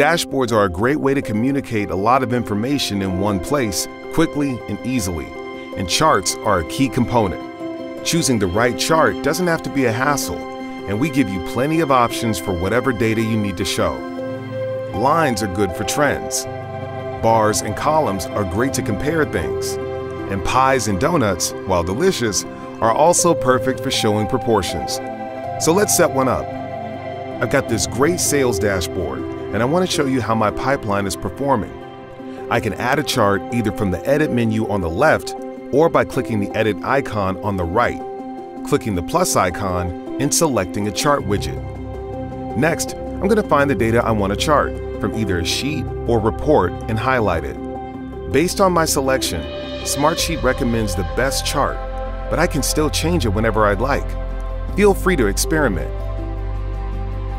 Dashboards are a great way to communicate a lot of information in one place quickly and easily, and charts are a key component. Choosing the right chart doesn't have to be a hassle, and we give you plenty of options for whatever data you need to show. Lines are good for trends. Bars and columns are great to compare things. And pies and donuts, while delicious, are also perfect for showing proportions. So let's set one up. I've got this great sales dashboard, and I want to show you how my pipeline is performing. I can add a chart either from the Edit menu on the left or by clicking the Edit icon on the right, clicking the plus icon, and selecting a chart widget. Next, I'm going to find the data I want to chart from either a sheet or report and highlight it. Based on my selection, Smartsheet recommends the best chart, but I can still change it whenever I'd like. Feel free to experiment.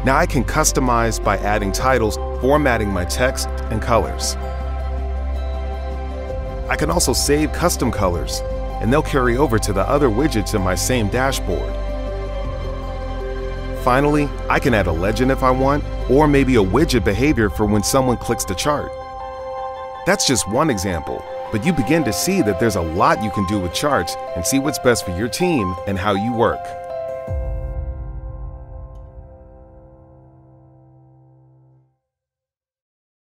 Now I can customize by adding titles, formatting my text and colors. I can also save custom colors, and they'll carry over to the other widgets in my same dashboard. Finally, I can add a legend if I want, or maybe a widget behavior for when someone clicks the chart. That's just one example, but you begin to see that there's a lot you can do with charts and see what's best for your team and how you work.